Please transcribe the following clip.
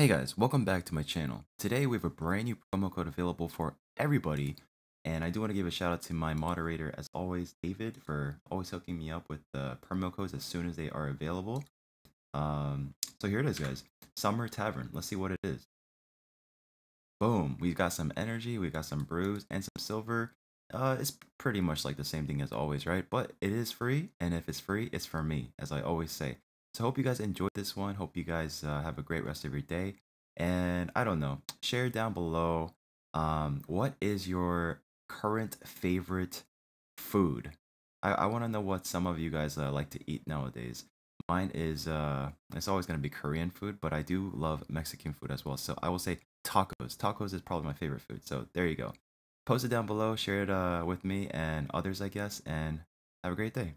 Hey guys, welcome back to my channel. Today we have a brand new promo code available for everybody. And I do want to give a shout out to my moderator, as always, David, for always hooking me up with the promo codes as soon as they are available. Um, so here it is, guys. Summer Tavern. Let's see what it is. Boom. We've got some energy, we've got some brews, and some silver. Uh, it's pretty much like the same thing as always, right? But it is free, and if it's free, it's for me, as I always say. So I hope you guys enjoyed this one. Hope you guys uh, have a great rest of your day. And I don't know, share down below um, what is your current favorite food? I, I want to know what some of you guys uh, like to eat nowadays. Mine is, uh, it's always going to be Korean food, but I do love Mexican food as well. So I will say tacos. Tacos is probably my favorite food. So there you go. Post it down below, share it uh, with me and others, I guess, and have a great day.